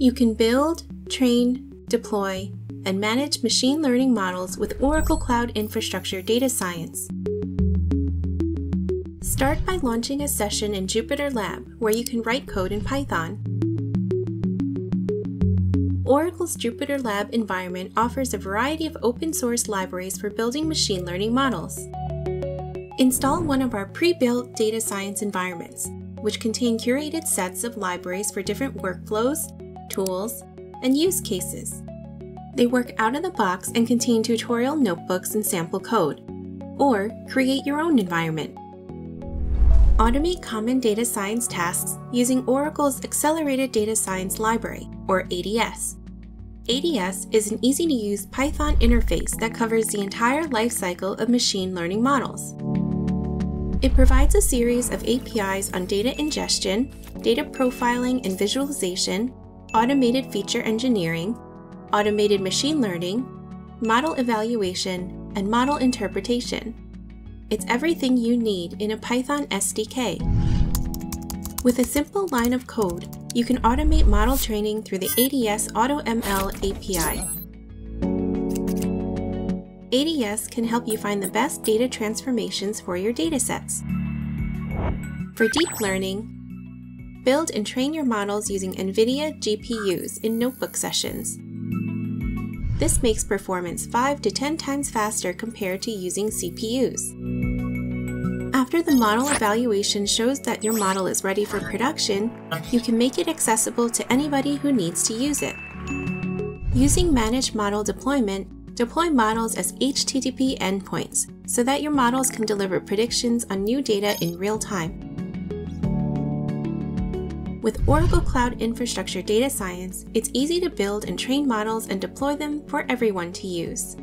You can build, train, deploy, and manage machine learning models with Oracle Cloud Infrastructure Data Science. Start by launching a session in Jupyter Lab where you can write code in Python. Oracle's Jupyter Lab environment offers a variety of open source libraries for building machine learning models. Install one of our pre-built data science environments, which contain curated sets of libraries for different workflows, tools, and use cases. They work out of the box and contain tutorial notebooks and sample code. Or create your own environment. Automate common data science tasks using Oracle's Accelerated Data Science Library, or ADS. ADS is an easy-to-use Python interface that covers the entire lifecycle of machine learning models. It provides a series of APIs on data ingestion, data profiling and visualization, automated feature engineering, automated machine learning, model evaluation, and model interpretation. It's everything you need in a Python SDK. With a simple line of code, you can automate model training through the ADS AutoML API. ADS can help you find the best data transformations for your datasets. For deep learning, build and train your models using NVIDIA GPUs in notebook sessions. This makes performance 5 to 10 times faster compared to using CPUs. After the model evaluation shows that your model is ready for production, you can make it accessible to anybody who needs to use it. Using Managed Model Deployment, deploy models as HTTP endpoints so that your models can deliver predictions on new data in real time. With Oracle Cloud Infrastructure Data Science, it's easy to build and train models and deploy them for everyone to use.